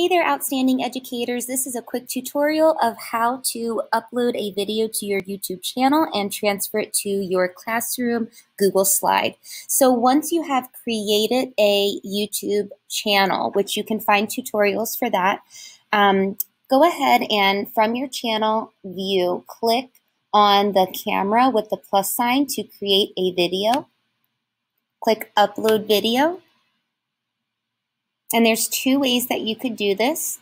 Hey there, outstanding educators. This is a quick tutorial of how to upload a video to your YouTube channel and transfer it to your classroom Google Slide. So once you have created a YouTube channel, which you can find tutorials for that, um, go ahead and from your channel view, click on the camera with the plus sign to create a video. Click Upload Video and there's two ways that you could do this.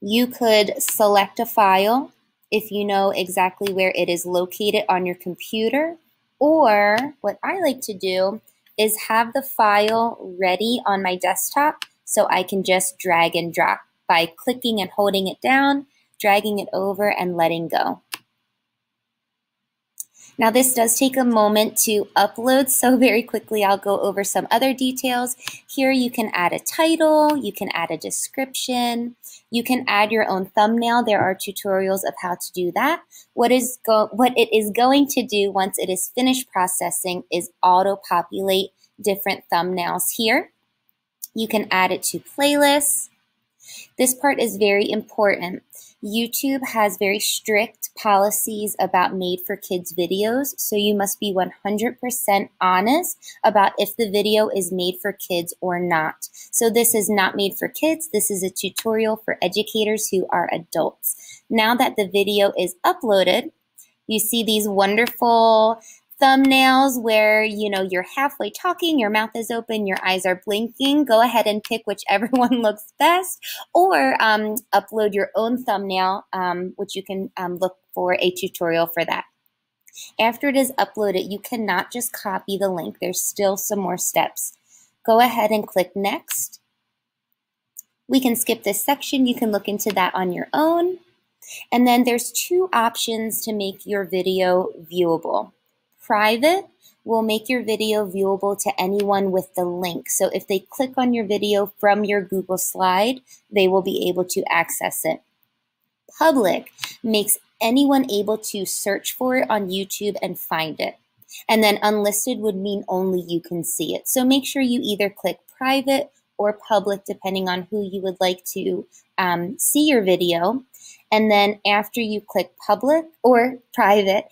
You could select a file if you know exactly where it is located on your computer. Or what I like to do is have the file ready on my desktop so I can just drag and drop by clicking and holding it down, dragging it over and letting go. Now this does take a moment to upload, so very quickly I'll go over some other details. Here you can add a title, you can add a description, you can add your own thumbnail. There are tutorials of how to do that. What is go what it is going to do once it is finished processing is auto-populate different thumbnails here. You can add it to playlists. This part is very important. YouTube has very strict policies about made for kids videos, so you must be 100% honest about if the video is made for kids or not. So this is not made for kids, this is a tutorial for educators who are adults. Now that the video is uploaded, you see these wonderful thumbnails where you know you're halfway talking your mouth is open your eyes are blinking go ahead and pick whichever one looks best. Or um, upload your own thumbnail um, which you can um, look for a tutorial for that. After it is uploaded you cannot just copy the link. There's still some more steps. Go ahead and click next. We can skip this section. You can look into that on your own. And then there's two options to make your video viewable private will make your video viewable to anyone with the link. So if they click on your video from your Google slide, they will be able to access it. Public makes anyone able to search for it on YouTube and find it. And then unlisted would mean only you can see it. So make sure you either click private or public, depending on who you would like to um, see your video. And then after you click public or private,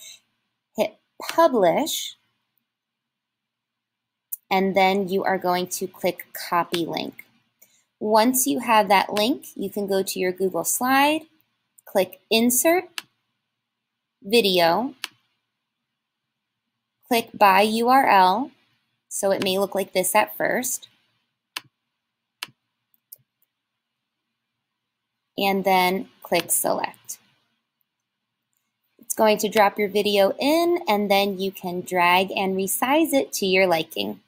publish, and then you are going to click copy link. Once you have that link, you can go to your Google slide, click insert, video, click by URL, so it may look like this at first, and then click select going to drop your video in and then you can drag and resize it to your liking.